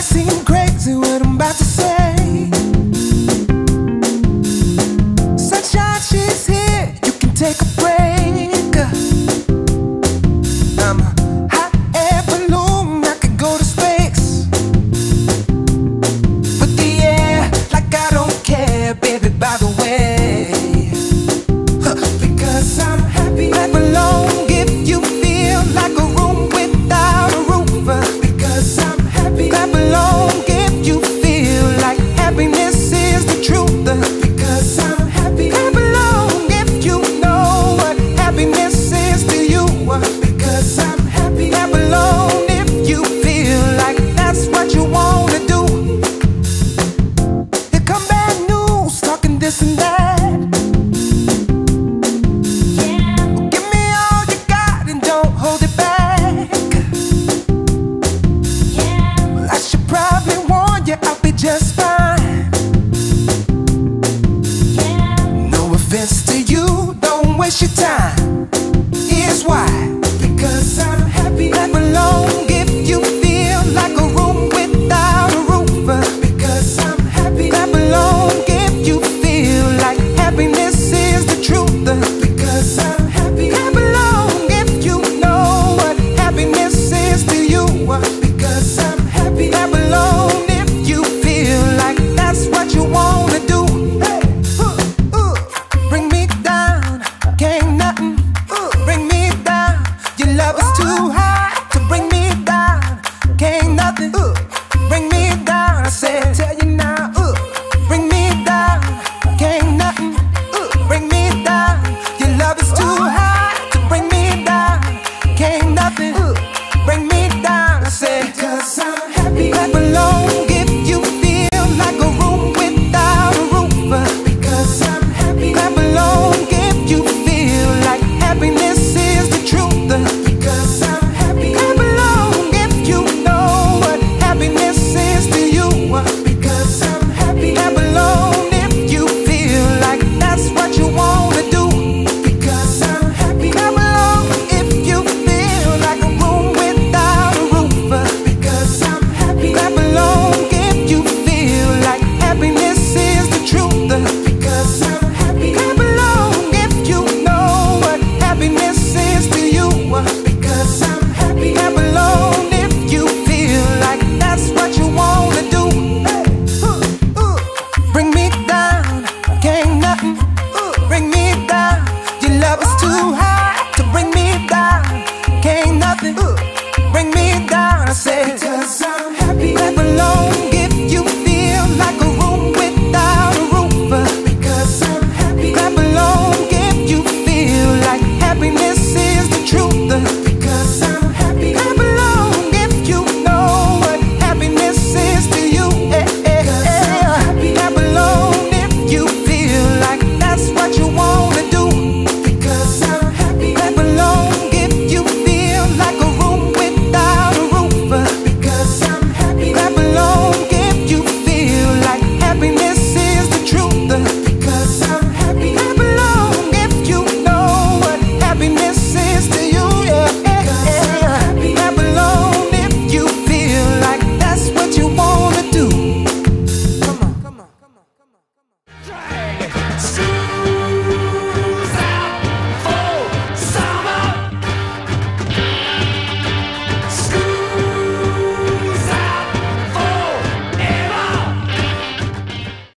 might seem crazy what I'm to say. Sunshine, she's here, you can take a break.